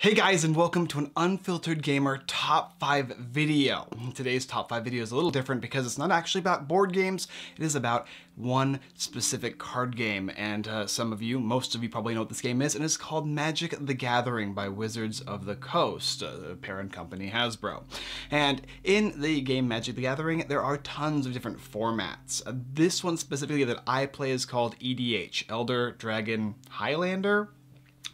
Hey guys and welcome to an Unfiltered Gamer top 5 video. Today's top 5 video is a little different because it's not actually about board games, it is about one specific card game and uh, some of you, most of you probably know what this game is and it's called Magic the Gathering by Wizards of the Coast, uh, parent company Hasbro. And in the game Magic the Gathering there are tons of different formats. Uh, this one specifically that I play is called EDH, Elder Dragon Highlander,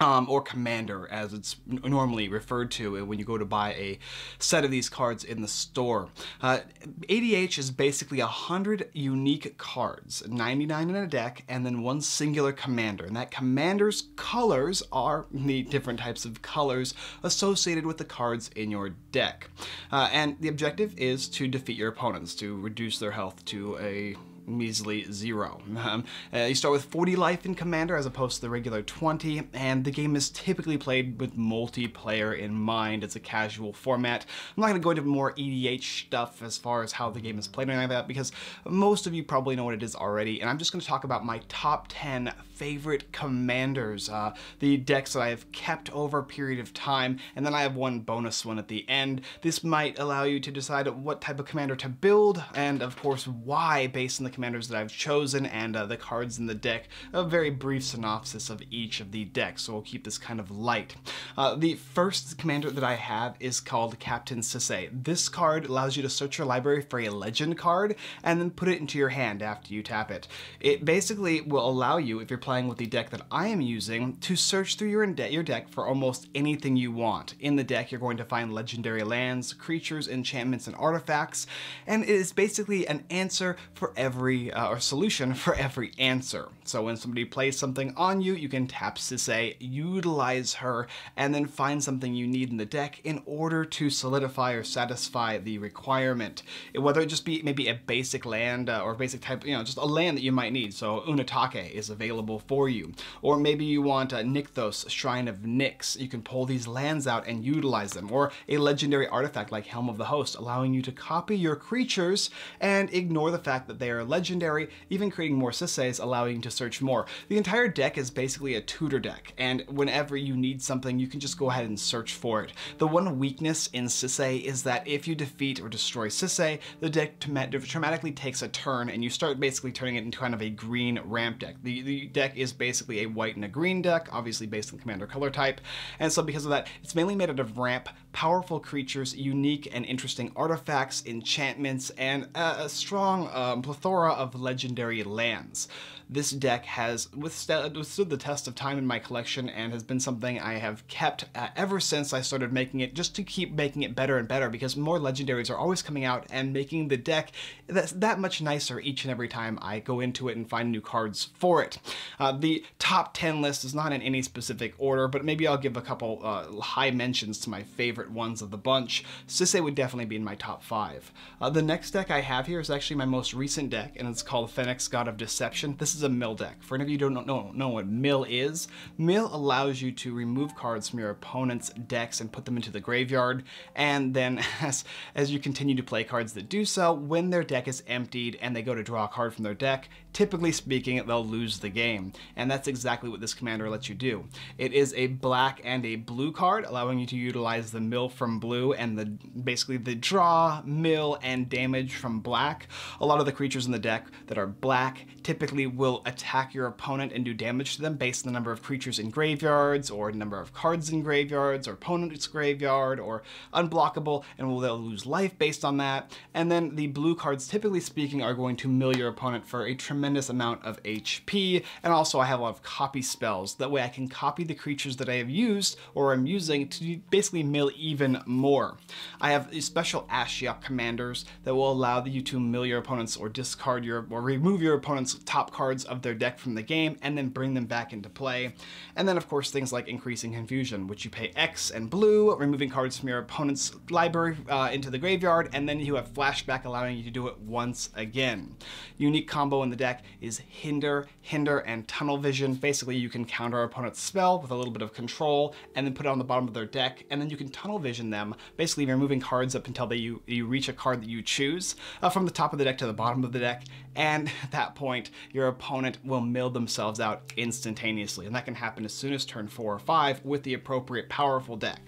um, or commander as it's normally referred to when you go to buy a set of these cards in the store. Uh, EDH is basically 100 unique cards, 99 in a deck, and then one singular commander. And that commander's colors are the different types of colors associated with the cards in your deck. Uh, and the objective is to defeat your opponents, to reduce their health to a measly zero. Um, uh, you start with 40 life in Commander as opposed to the regular 20, and the game is typically played with multiplayer in mind. It's a casual format. I'm not going to go into more EDH stuff as far as how the game is played or anything like that, because most of you probably know what it is already, and I'm just going to talk about my top 10 favorite commanders, uh, the decks that I have kept over a period of time, and then I have one bonus one at the end. This might allow you to decide what type of commander to build, and of course why based on the commanders that I've chosen and uh, the cards in the deck. A very brief synopsis of each of the decks, so we'll keep this kind of light. Uh, the first commander that I have is called Captain Sisay. This card allows you to search your library for a legend card and then put it into your hand after you tap it. It basically will allow you, if you're playing with the deck that I am using, to search through your, your deck for almost anything you want. In the deck, you're going to find legendary lands, creatures, enchantments, and artifacts, and it is basically an answer for every, uh, or solution for every answer. So when somebody plays something on you, you can tap Sisay, utilize her, and then find something you need in the deck in order to solidify or satisfy the requirement. Whether it just be maybe a basic land uh, or basic type, you know, just a land that you might need. So Unitake is available available for you. Or maybe you want a Nykthos, Shrine of Nyx. You can pull these lands out and utilize them. Or a legendary artifact like Helm of the Host, allowing you to copy your creatures and ignore the fact that they are legendary, even creating more Sisays, allowing you to search more. The entire deck is basically a tutor deck, and whenever you need something, you can just go ahead and search for it. The one weakness in Sisay is that if you defeat or destroy Sisay, the deck dramatically takes a turn, and you start basically turning it into kind of a green ramp deck. The, the deck deck is basically a white and a green deck, obviously based on commander color type. And so because of that, it's mainly made out of ramp, powerful creatures, unique and interesting artifacts, enchantments, and a, a strong um, plethora of legendary lands this deck has withstood, the test of time in my collection and has been something I have kept uh, ever since I started making it, just to keep making it better and better because more legendaries are always coming out and making the deck that's that much nicer each and every time I go into it and find new cards for it. Uh, the top 10 list is not in any specific order, but maybe I'll give a couple uh, high mentions to my favorite ones of the bunch. Sisay would definitely be in my top five. Uh, the next deck I have here is actually my most recent deck, and it's called Phenax God of Deception. This is a mill deck. For any of you who don't know, know what mill is, mill allows you to remove cards from your opponent's decks and put them into the graveyard, and then as, as you continue to play cards that do so, when their deck is emptied and they go to draw a card from their deck, typically speaking, they'll lose the game. And that's exactly what this commander lets you do. It is a black and a blue card, allowing you to utilize the mill from blue and the basically the draw, mill, and damage from black. A lot of the creatures in the deck that are black typically will attack your opponent and do damage to them based on the number of creatures in graveyards or number of cards in graveyards or opponent's graveyard or unblockable and will they'll lose life based on that. And then the blue cards, typically speaking, are going to mill your opponent for a tremendous amount of HP. And also I have a lot of copy spells. That way I can copy the creatures that I have used or I'm using to basically mill even more. I have special Ashiok commanders that will allow you to mill your opponents or discard your or remove your opponent's top cards of their deck from the game and then bring them back into play. And then of course things like increasing confusion, which you pay X and blue, removing cards from your opponent's library uh, into the graveyard, and then you have flashback allowing you to do it once again. Unique combo in the deck is hinder, hinder, and tunnel vision. Basically you can counter our opponent's spell with a little bit of control and then put it on the bottom of their deck, and then you can tunnel vision them, basically removing cards up until they, you, you reach a card that you choose uh, from the top of the deck to the bottom of the deck, and at that point your opponent will mill themselves out instantaneously, and that can happen as soon as turn four or five with the appropriate powerful deck.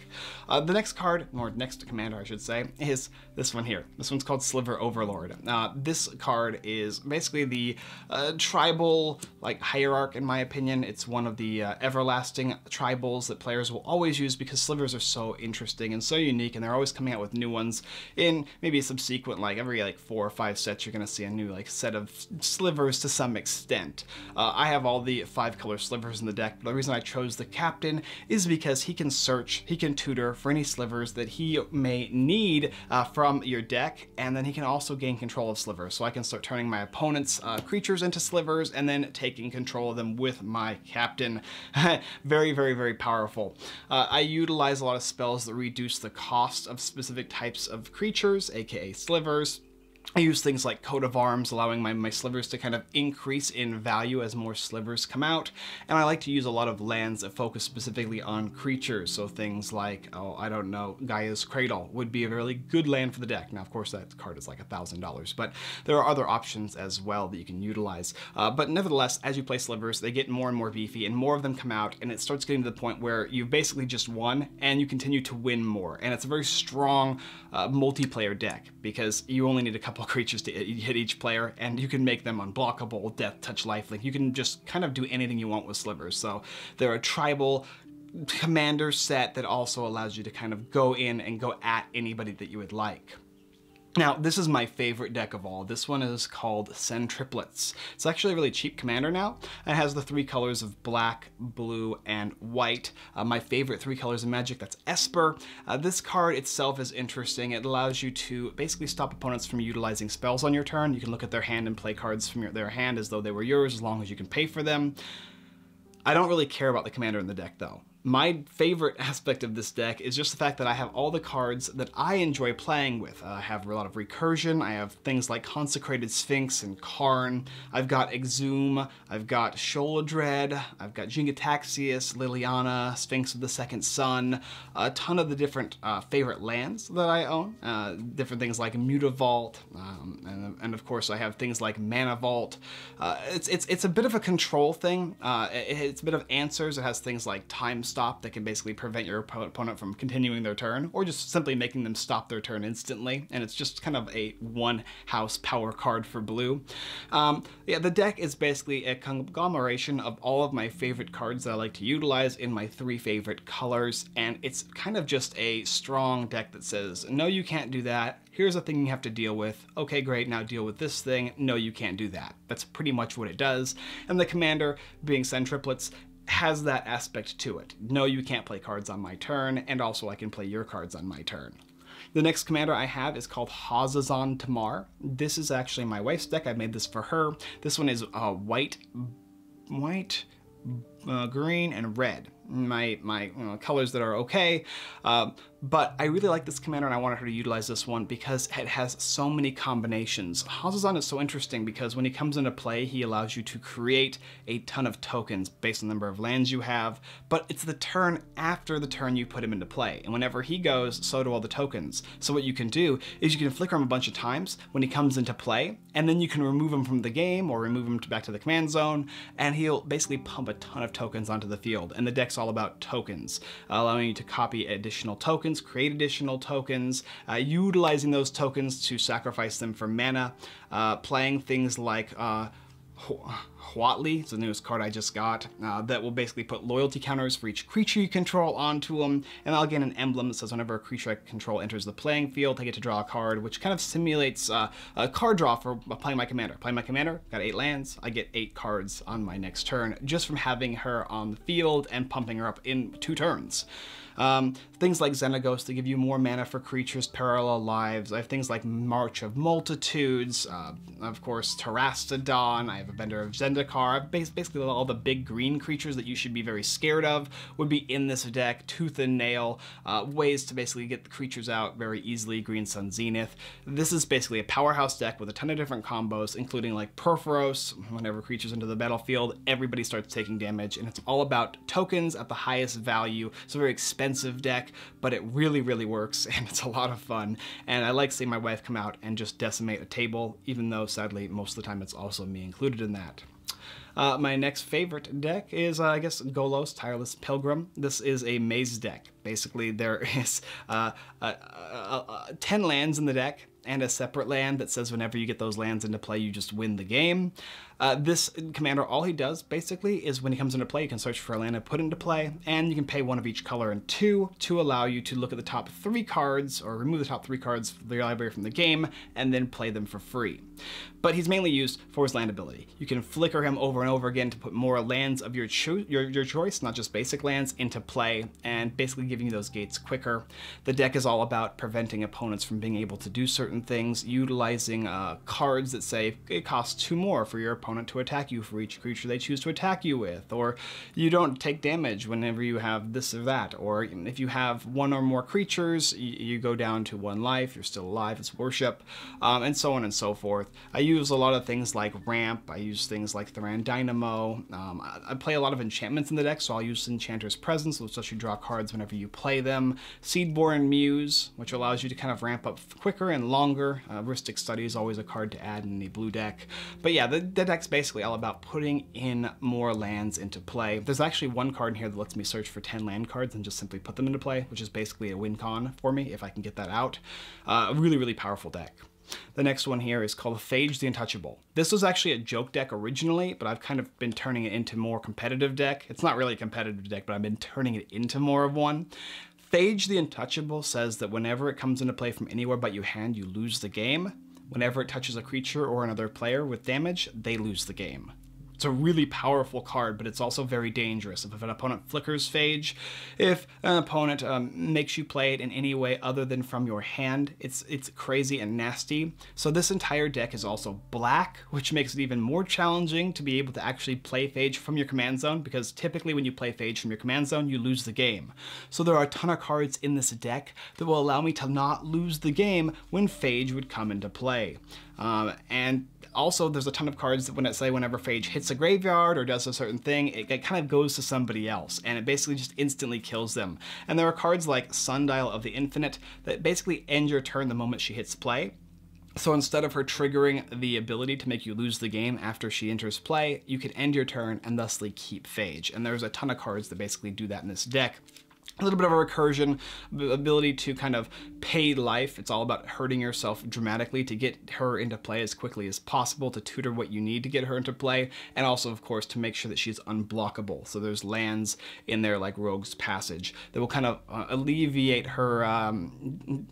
Uh, the next card, or next commander I should say, is this one here. This one's called Sliver Overlord. Uh, this card is basically the uh, tribal like hierarch in my opinion. It's one of the uh, everlasting tribals that players will always use because slivers are so interesting and so unique and they're always coming out with new ones in maybe subsequent like every like four or five sets you're gonna see a new like set of slivers to some extent. Uh, I have all the five color slivers in the deck. but The reason I chose the captain is because he can search, he can tutor for any slivers that he may need uh, from your deck and then he can also gain control of slivers. So I can start turning my opponent's uh, creatures into slivers and then taking control of them with my captain. very, very, very powerful. Uh, I utilize a lot of spells that reduce the cost of specific types of creatures, aka slivers. I use things like coat of arms, allowing my, my slivers to kind of increase in value as more slivers come out. And I like to use a lot of lands that focus specifically on creatures. So things like, oh, I don't know, Gaea's Cradle would be a really good land for the deck. Now, of course, that card is like a $1,000, but there are other options as well that you can utilize. Uh, but nevertheless, as you play slivers, they get more and more beefy and more of them come out and it starts getting to the point where you've basically just won and you continue to win more. And it's a very strong uh, multiplayer deck because you only need a couple creatures to hit each player, and you can make them unblockable, death touch, lifelink. You can just kind of do anything you want with slivers. So they're a tribal commander set that also allows you to kind of go in and go at anybody that you would like. Now, this is my favorite deck of all. This one is called Sen Triplets. It's actually a really cheap commander now. It has the three colors of black, blue, and white. Uh, my favorite three colors of Magic, that's Esper. Uh, this card itself is interesting. It allows you to basically stop opponents from utilizing spells on your turn. You can look at their hand and play cards from your, their hand as though they were yours, as long as you can pay for them. I don't really care about the commander in the deck, though. My favorite aspect of this deck is just the fact that I have all the cards that I enjoy playing with. Uh, I have a lot of recursion, I have things like Consecrated Sphinx and Karn, I've got Exhume, I've got Sheoldred, I've got Jin-Gitaxias, Liliana, Sphinx of the Second Sun, a ton of the different uh, favorite lands that I own, uh, different things like Mutavault, um, and, and, of course I have things like Mana Vault. Uh, it's, it's, it's a bit of a control thing, uh, it, it's a bit of answers, it has things like Time stop that can basically prevent your opponent from continuing their turn, or just simply making them stop their turn instantly, and it's just kind of a one house power card for blue. Um, yeah, the deck is basically a conglomeration of all of my favorite cards that I like to utilize in my three favorite colors, and it's kind of just a strong deck that says, no, you can't do that, here's a thing you have to deal with. Okay, great, now deal with this thing. No, you can't do that. That's pretty much what it does. And the commander, being Sen Triplets, has that aspect to it. No, you can't play cards on my turn, and also I can play your cards on my turn. The next commander I have is called Hazezon Tamar. This is actually my wife's deck. I made this for her. This one is uh, white, white, uh, green, and red. My my you know, colors that are okay. Uh, but I really like this commander and I wanted her to utilize this one because it has so many combinations. Hazezon is so interesting because when he comes into play, he allows you to create a ton of tokens based on the number of lands you have, but it's the turn after the turn you put him into play. And whenever he goes, so do all the tokens. So what you can do is you can flicker him a bunch of times when he comes into play, and then you can remove him from the game or remove him back to the command zone, and he'll basically pump a ton of tokens onto the field. And the deck's all about tokens, allowing you to copy additional tokens tokens, create additional tokens, uh, utilizing those tokens to sacrifice them for mana, uh, playing things like uh, Huatli, it's the newest card I just got, uh, that will basically put loyalty counters for each creature you control onto them, and I'll get an emblem that says whenever a creature I control enters the playing field, I get to draw a card, which kind of simulates uh, a card draw for playing my commander. Playing my commander, got eight lands, I get eight cards on my next turn, just from having her on the field and pumping her up in two turns. Um, things like Xenagos to give you more mana for creatures, parallel lives. I have things like March of Multitudes, uh, of course, Terastodon. I have Avenger of Zendikar. Basically, all the big green creatures that you should be very scared of would be in this deck. Tooth and Nail, uh, ways to basically get the creatures out very easily. Green Sun Zenith. This is basically a powerhouse deck with a ton of different combos, including like Purphoros. Whenever creatures enter the battlefield, everybody starts taking damage, and it's all about tokens at the highest value. So very expensive deck, but it really, really works and it's a lot of fun. And I like seeing my wife come out and just decimate a table, even though sadly most of the time it's also me included in that. Uh, my next favorite deck is, uh, I guess, Golos Tireless Pilgrim. This is a maze deck. Basically, there is uh, 10 lands in the deck and a separate land that says whenever you get those lands into play, you just win the game. Uh, this commander, all he does basically is when he comes into play, you can search for a land and put into play, and you can pay one of each color in two to allow you to look at the top three cards or remove the top three cards of the library from the game and then play them for free. But he's mainly used for his land ability. You can flicker him over and over again to put more lands of your, cho your, your choice, not just basic lands, into play and basically giving you those gates quicker. The deck is all about preventing opponents from being able to do certain things, utilizing uh, cards that say it costs two more for your opponent to attack you for each creature they choose to attack you with, or you don't take damage whenever you have this or that, or if you have one or more creatures, you, go down to one life, you're still alive, it's worship, um, and so on and so forth. I use a lot of things like Ramp, I use things like Thran Dynamo, um, I, I, play a lot of enchantments in the deck, so I'll use Enchanter's Presence, which lets you draw cards whenever you play them, Seedborn Muse, which allows you to kind of ramp up quicker and longer, uh, Rhystic Study is always a card to add in the blue deck, but yeah, the, the deck deck's basically all about putting in more lands into play. There's actually one card in here that lets me search for 10 land cards and just simply put them into play, which is basically a win con for me if I can get that out. Uh, a really, really powerful deck. The next one here is called Phage the Untouchable. This was actually a joke deck originally, but I've kind of been turning it into more competitive deck. It's not really a competitive deck, but I've been turning it into more of one. Phage the Untouchable says that whenever it comes into play from anywhere but your hand, you lose the game. Whenever it touches a creature or another player with damage, they lose the game. A really powerful card, but it's also very dangerous. If an opponent flickers Phage, if an opponent um, makes you play it in any way other than from your hand, it's it's crazy and nasty. So this entire deck is also black, which makes it even more challenging to be able to actually play Phage from your command zone, because typically when you play Phage from your command zone, you lose the game. So there are a ton of cards in this deck that will allow me to not lose the game when Phage would come into play. Um, and also, there's a ton of cards that when it say whenever Phage hits a graveyard or does a certain thing, it, it, kind of goes to somebody else, and it basically just instantly kills them. And there are cards like Sundial of the Infinite that basically end your turn the moment she hits play. So instead of her triggering the ability to make you lose the game after she enters play, you can end your turn and thusly keep Phage. And there's a ton of cards that basically do that in this deck a little bit of a recursion, ability to kind of pay life. It's all about hurting yourself dramatically to get her into play as quickly as possible, to tutor what you need to get her into play, and also, of course, to make sure that she's unblockable. So there's lands in there like Rogue's Passage that will kind of uh, alleviate her um,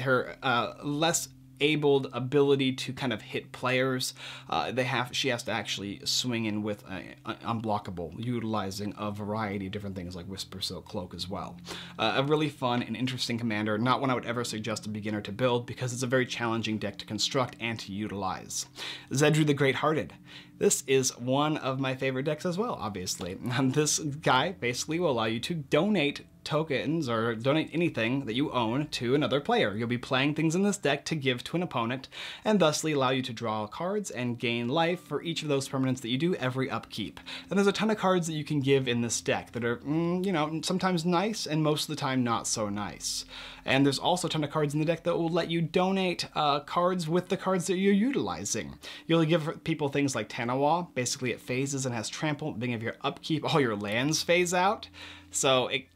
her uh, less abled ability to kind of hit players. Uh, they have she has to actually swing in with unblockable, utilizing a variety of different things like Whispersilk Cloak as well. Uh, a really fun and interesting commander, not one I would ever suggest a beginner to build because it's a very challenging deck to construct and to utilize. Zedruu the Great-Hearted. This is one of my favorite decks as well, obviously. And this guy basically will allow you to donate tokens or donate anything that you own to another player. You'll be playing things in this deck to give to an opponent and thusly allow you to draw cards and gain life for each of those permanents that you do every upkeep. And there's a ton of cards that you can give in this deck that are, mm, you know, sometimes nice and most of the time not so nice. And there's also a ton of cards in the deck that will let you donate uh, cards with the cards that you're utilizing. You'll give people things like Taniwha, basically it phases and has trample, beginning of your upkeep, all your lands phase out. So it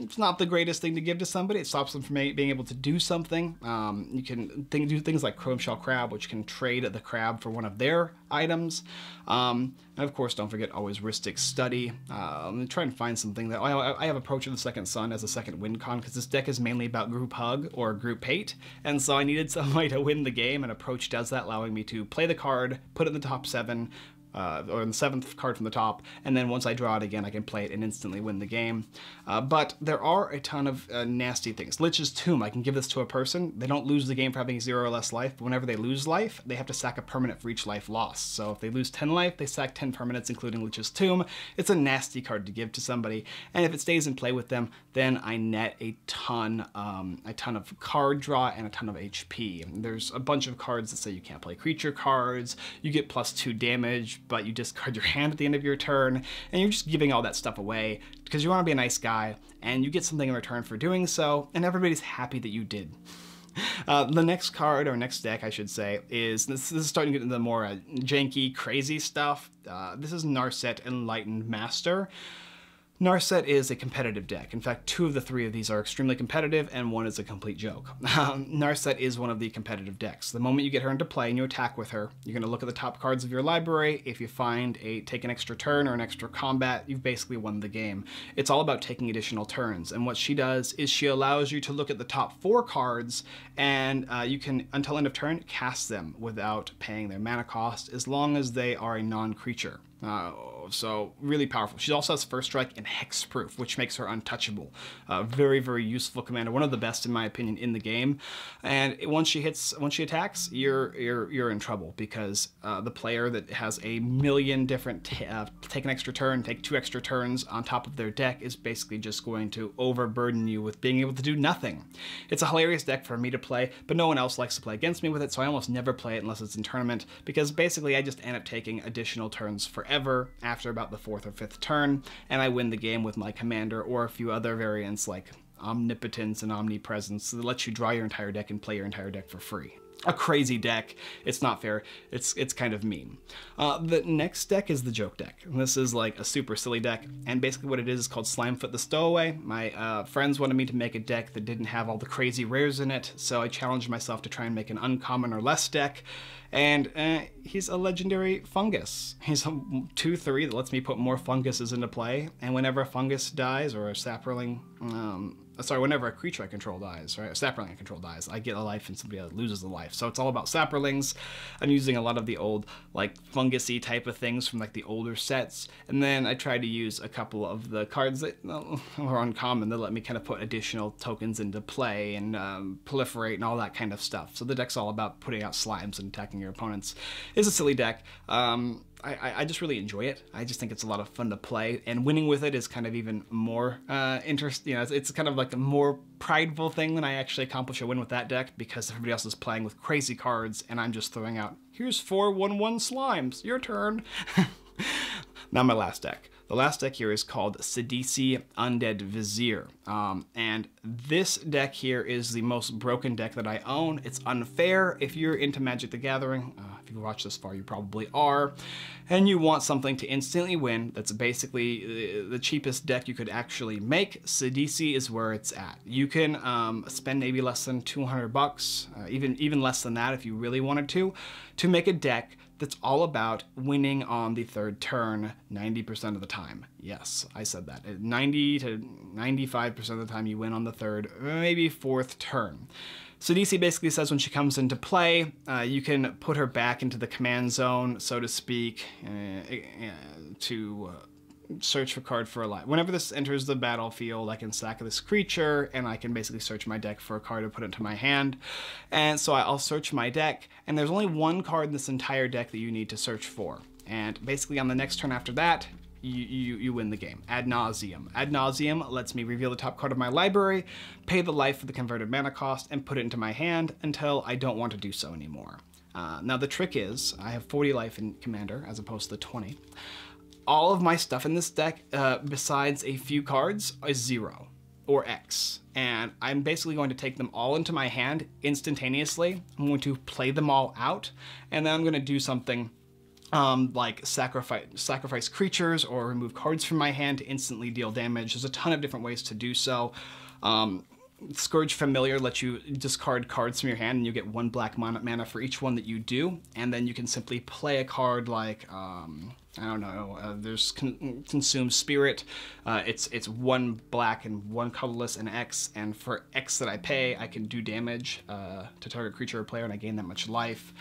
it's not the greatest thing to give to somebody. It stops them from being able to do something. Um, you can do things like Chromeshell Crab, which can trade the crab for one of their items. Um, and of course, don't forget always Rhystic Study. Uh, I'm trying to find something that I, I have Approach of the Second Sun as a second win con because this deck is mainly about group hug or group hate, and so I needed some way to win the game. And Approach does that, allowing me to play the card, put it in the top seven, uh, or the seventh card from the top, and then once I draw it again, I can play it and instantly win the game. Uh, but there are a ton of uh, nasty things. Lich's Tomb, I can give this to a person. They don't lose the game for having zero or less life, but whenever they lose life, they have to sack a permanent for each life lost. So if they lose 10 life, they sack 10 permanents, including Lich's Tomb. It's a nasty card to give to somebody, and if it stays in play with them, then I net a ton, um, a ton of card draw and a ton of HP. There's a bunch of cards that say you can't play creature cards, you get plus two damage, but you discard your hand at the end of your turn, and you're just giving all that stuff away because you want to be a nice guy, and you get something in return for doing so, and everybody's happy that you did. uh, the next card, or next deck, I should say, is this, this is starting to get into the more uh, janky, crazy stuff. Uh, this is Narset Enlightened Master. Narset is a competitive deck. In fact, two of the three of these are extremely competitive, and one is a complete joke. Um, Narset is one of the competitive decks. The moment you get her into play and you attack with her, you're going to look at the top cards of your library. If you find a take an extra turn or an extra combat, you've basically won the game. It's all about taking additional turns, and what she does is she allows you to look at the top four cards, and uh, you can, until end of turn, cast them without paying their mana cost, as long as they are a non-creature. Uh, so really powerful. She also has first strike and hexproof, which makes her untouchable. Uh, very very useful commander, one of the best in my opinion in the game. And once she hits, once she attacks, you're you're you're in trouble because uh, the player that has a million different uh, take an extra turn, take two extra turns on top of their deck is basically just going to overburden you with being able to do nothing. It's a hilarious deck for me to play, but no one else likes to play against me with it, so I almost never play it unless it's in tournament because basically I just end up taking additional turns for forever after about the fourth or fifth turn, and I win the game with my commander or a few other variants like omnipotence and omnipresence that lets you draw your entire deck and play your entire deck for free a crazy deck. It's not fair. It's it's kind of mean. Uh, the next deck is the joke deck. This is like a super silly deck, and basically what it is is called Slimefoot the Stowaway. My uh, friends wanted me to make a deck that didn't have all the crazy rares in it, so I challenged myself to try and make an uncommon or less deck. And uh, he's a legendary fungus. He's a 2-3 that lets me put more funguses into play, and whenever a fungus dies, or a saproling, um, sorry, whenever a creature I control dies, right, a saproling I control dies, I get a life and somebody else loses a life. So it's all about saprolings. I'm using a lot of the old, like, fungusy type of things from, like, the older sets. And then I try to use a couple of the cards that are uncommon that let me kind of put additional tokens into play and um, proliferate and all that kind of stuff. So the deck's all about putting out slimes and attacking your opponents. It's a silly deck. Um, I, I just really enjoy it. I just think it's a lot of fun to play, and winning with it is kind of even more uh, interesting. You know, it's, it's, kind of like a more prideful thing when I actually accomplish a win with that deck because everybody else is playing with crazy cards, and I'm just throwing out, here's four one-one slimes, your turn. now my last deck. The last deck here is called Sidisi Undead Vizier. Um, and this deck here is the most broken deck that I own. It's unfair if you're into Magic the Gathering. Uh, if you've watched this far, you probably are. And you want something to instantly win that's basically the cheapest deck you could actually make. Sidisi is where it's at. You can um, spend maybe less than 200 bucks, uh, even, even less than that if you really wanted to, to make a deck that's all about winning on the third turn 90% of the time. Yes, I said that. 90 to 95% of the time you win on the third, maybe fourth turn. So DC basically says when she comes into play, uh, you can put her back into the command zone, so to speak, uh, uh to uh, search for card for a life. Whenever this enters the battlefield, I can sack this creature, and I can basically search my deck for a card to put into my hand. And so I'll search my deck, and there's only one card in this entire deck that you need to search for. And basically on the next turn after that, you, you, you, win the game. Ad Nauseam. Ad Nauseam lets me reveal the top card of my library, pay the life for the converted mana cost, and put it into my hand until I don't want to do so anymore. Uh, now the trick is, I have 40 life in Commander as opposed to the 20 all of my stuff in this deck, uh, besides a few cards, is zero or X. And I'm basically going to take them all into my hand instantaneously. I'm going to play them all out, and then I'm going to do something um, like sacrifice, sacrifice creatures or remove cards from my hand to instantly deal damage. There's a ton of different ways to do so. Um, Skirge Familiar lets you discard cards from your hand and you get one black mana for each one that you do. And then you can simply play a card like, um, I don't know, uh, there's con Consume Spirit. Uh, it's, it's one black and one colorless and X. And for X that I pay, I can do damage uh, to target creature or player and I gain that much life.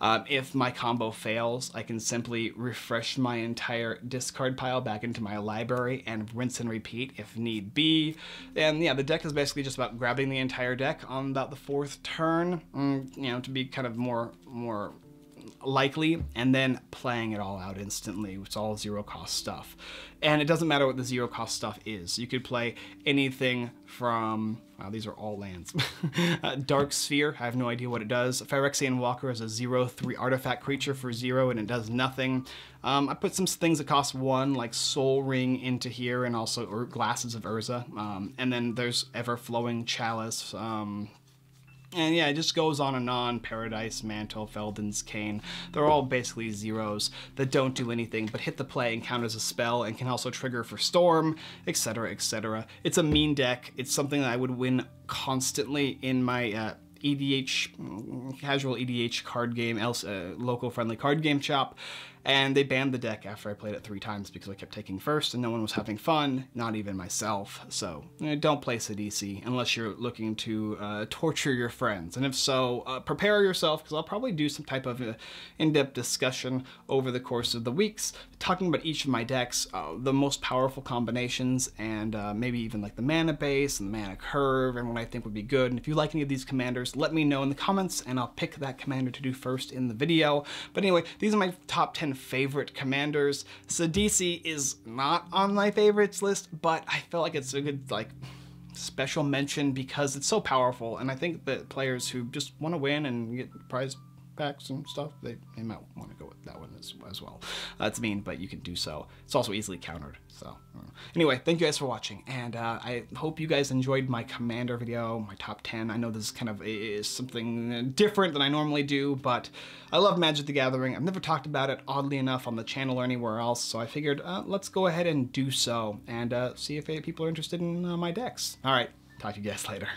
Um, if my combo fails, I can simply refresh my entire discard pile back into my library and rinse and repeat if need be. And yeah, the deck is basically just about grabbing the entire deck on about the fourth turn, mm, you know, to be kind of more more likely, and then playing it all out instantly. It's all zero cost stuff. And it doesn't matter what the zero cost stuff is. You could play anything from, wow, these are all lands. uh, Dark Sphere, I have no idea what it does. Phyrexian Walker is a zero three artifact creature for zero and it does nothing. Um, I put some things that cost one, like Soul Ring into here and also Glasses of Urza. Um, and then there's Everflowing Chalice, um, And yeah, it just goes on and on. Paradise, Mantle, Feldon's Cane. They're all basically zeros that don't do anything but hit the play and count as a spell and can also trigger for Storm, etc, etc. It's a mean deck. It's something that I would win constantly in my uh, EDH, casual EDH card game, else uh, local friendly card game shop and they banned the deck after I played it three times because I kept taking first and no one was having fun, not even myself. So eh, don't play Sidisi unless you're looking to uh, torture your friends. And if so, uh, prepare yourself because I'll probably do some type of uh, in-depth discussion over the course of the weeks, talking about each of my decks, uh, the most powerful combinations, and uh, maybe even like the mana base and the mana curve and what I think would be good. And if you like any of these commanders, let me know in the comments and I'll pick that commander to do first in the video. But anyway, these are my top 10 favorite commanders. Sidisi is not on my favorites list, but I feel like it's a good, like, special mention because it's so powerful, and I think that players who just want to win and get prize packs and stuff, they, they might want to go with that one as, as well. That's mean, but you can do so. It's also easily countered. So uh, anyway, thank you guys for watching, and uh, I hope you guys enjoyed my Commander video, my top 10. I know this is kind of is something different than I normally do, but I love Magic the Gathering. I've never talked about it, oddly enough, on the channel or anywhere else, so I figured uh, let's go ahead and do so, and uh, see if people are interested in uh, my decks. All right, talk to you guys later.